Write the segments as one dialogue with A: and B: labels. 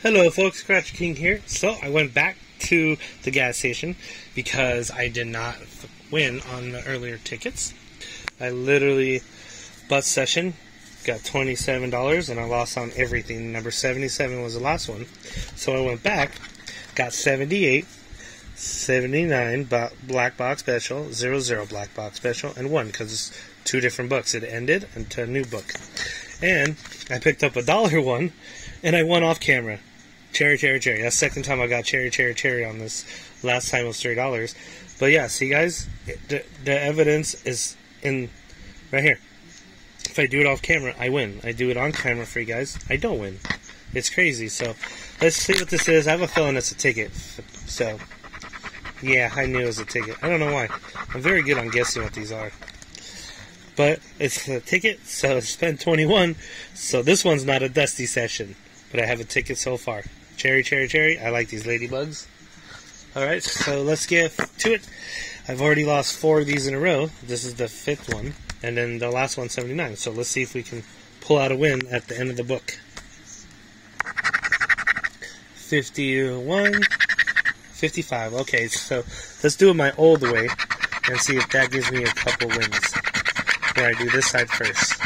A: Hello, folks. Scratch King here. So I went back to the gas station because I did not win on the earlier tickets. I literally bust session got twenty-seven dollars and I lost on everything. Number seventy-seven was the last one, so I went back, got seventy-eight. 79 black box special, 00 black box special, and 1 because it's two different books. It ended into a new book. And I picked up a dollar one and I won off camera. Cherry, cherry, cherry. That's the second time I got cherry, cherry, cherry on this. Last time was $3. But yeah, see guys, the, the evidence is in right here. If I do it off camera, I win. I do it on camera for you guys, I don't win. It's crazy. So let's see what this is. I have a feeling it's a ticket. So yeah, I knew it was a ticket. I don't know why. I'm very good on guessing what these are. But it's a ticket, so I spent 21. So this one's not a dusty session. But I have a ticket so far. Cherry, cherry, cherry. I like these ladybugs. Alright, so let's get to it. I've already lost four of these in a row. This is the fifth one. And then the last one, 79. So let's see if we can pull out a win at the end of the book. 51. 55. Okay, so let's do it my old way and see if that gives me a couple wins. Where I do this side first.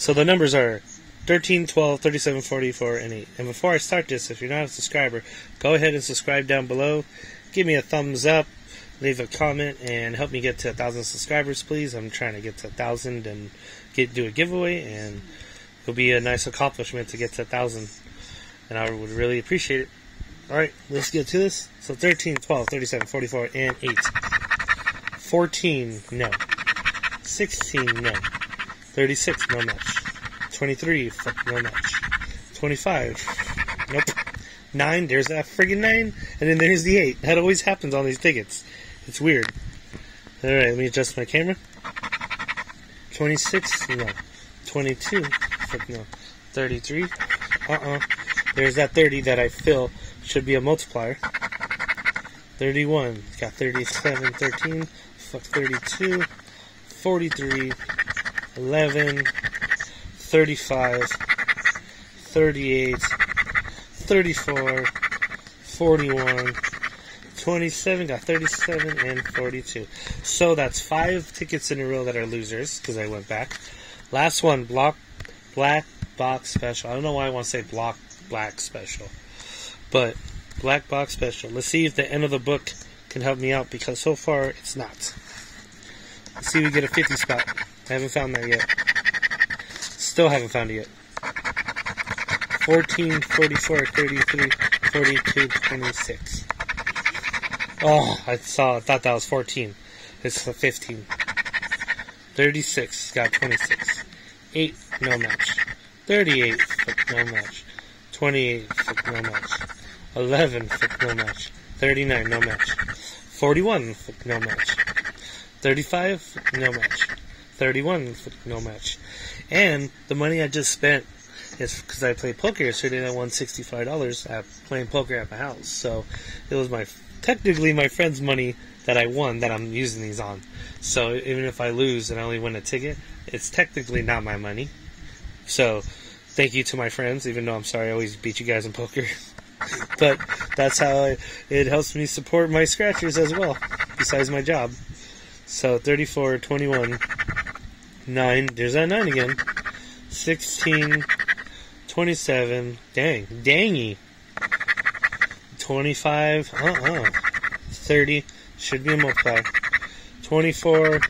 A: So the numbers are 13, 12, 37, 44, and 8. And before I start this, if you're not a subscriber, go ahead and subscribe down below. Give me a thumbs up, leave a comment, and help me get to a thousand subscribers, please. I'm trying to get to a thousand and get do a giveaway, and it'll be a nice accomplishment to get to a thousand. And I would really appreciate it. Alright, let's get to this. So 13, 12, 37, 44, and 8. 14, no. 16, no. 36, no match. 23, fuck no match. 25, nope. 9, there's that friggin' 9. And then there's the 8. That always happens on these tickets. It's weird. Alright, let me adjust my camera. 26, no. 22, fuck no. 33, uh-uh. There's that 30 that I fill should be a multiplier. 31. Got 37, 13. Fuck 32. 43. 11. 35. 38. 34. 41. 27, got 37 and 42. So that's five tickets in a row that are losers because I went back. Last one, block, black box special. I don't know why I want to say block black special. But black box special. Let's see if the end of the book can help me out because so far it's not. Let's see if we get a 50 spot. I haven't found that yet. Still haven't found it yet. 14, 44, 33, 42, 26. Oh, I saw, I thought that was 14. It's 15. 36, got 26. 8, no match. 38, no match. 28, no match. 11 no match. 39 no match. 41 no match. 35 no match. 31 for no match. And the money I just spent is because I played poker yesterday and I won $65 at playing poker at my house. So it was my technically my friend's money that I won that I'm using these on. So even if I lose and I only win a ticket, it's technically not my money. So thank you to my friends, even though I'm sorry I always beat you guys in poker. but that's how I, it helps me support my scratchers as well, besides my job. So 34, 21, 9, there's that 9 again, 16, 27, dang, dangy, 25, uh-uh, 30, should be a multiplier, 24,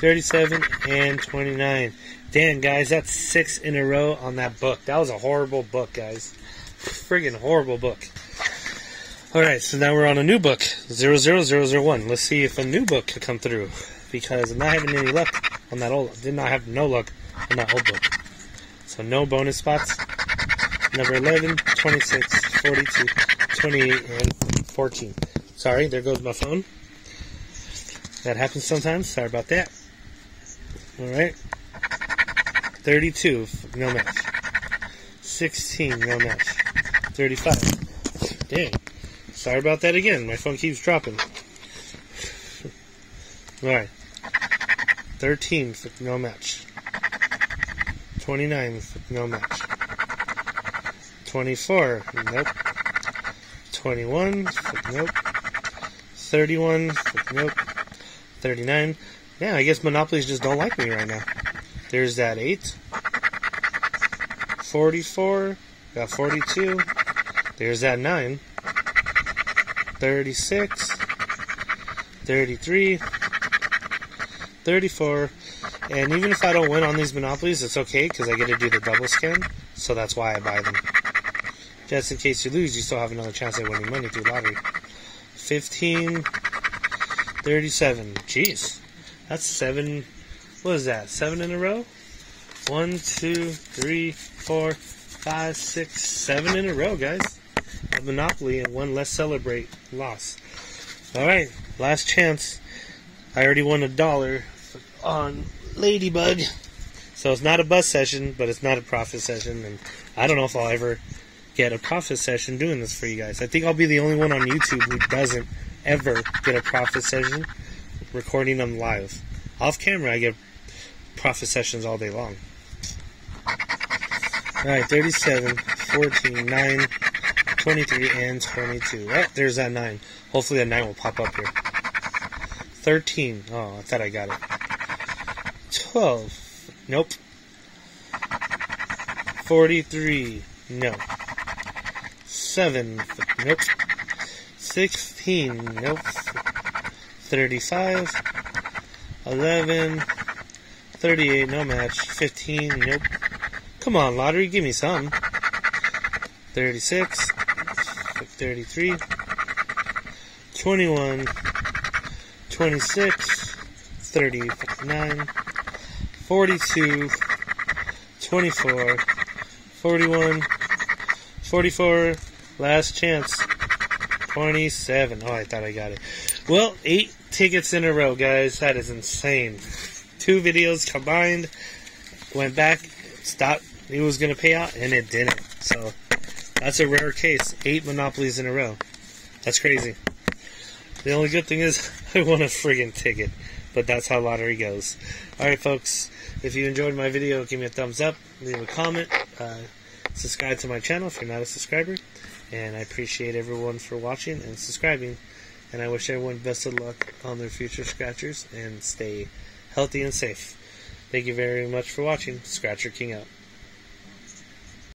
A: 37, and 29. Damn, guys, that's six in a row on that book. That was a horrible book, guys friggin' horrible book. Alright, so now we're on a new book, 00001. Let's see if a new book can come through. Because I'm not having any luck on that old Did not have no luck on that old book. So no bonus spots. Number 11, 26, 42, 28, and 14. Sorry, there goes my phone. That happens sometimes. Sorry about that. Alright. 32, no match. 16, no match. 35. Dang. Sorry about that again. My phone keeps dropping. Alright. 13 for no match. 29 for no match. 24. Nope. 21. Nope. 31. Nope. 39. Yeah, I guess monopolies just don't like me right now. There's that 8. 44. Got 42. There's that 9. 36. 33. 34. And even if I don't win on these monopolies, it's okay because I get to do the double scan. So that's why I buy them. Just in case you lose, you still have another chance at winning money through lottery. 15. 37. Jeez. That's seven. What is that? Seven in a row? One, two, three, four, five, six, seven in a row, guys. A monopoly and one less celebrate loss. Alright, last chance. I already won a dollar on Ladybug. So it's not a bust session, but it's not a profit session. And I don't know if I'll ever get a profit session doing this for you guys. I think I'll be the only one on YouTube who doesn't ever get a profit session recording them live. Off camera, I get profit sessions all day long. Alright, 37, 14, 9, 23, and 22. Oh, there's that 9. Hopefully that 9 will pop up here. 13. Oh, I thought I got it. 12. Nope. 43. No. 7. Nope. 16. Nope. 35. 11. 38. No match. 15. Nope. Come on, lottery. Give me some. 36. 33. 21. 26. 39. 42. 24. 41. 44. Last chance. 27. Oh, I thought I got it. Well, eight tickets in a row, guys. That is insane. Two videos combined. Went back, stopped. It was going to pay out, and it didn't. So, that's a rare case. Eight monopolies in a row. That's crazy. The only good thing is, I won a friggin' ticket. But that's how lottery goes. Alright, folks. If you enjoyed my video, give me a thumbs up. Leave a comment. Uh, subscribe to my channel if you're not a subscriber. And I appreciate everyone for watching and subscribing. And I wish everyone best of luck on their future scratchers and stay healthy and safe. Thank you very much for watching. Scratcher King out.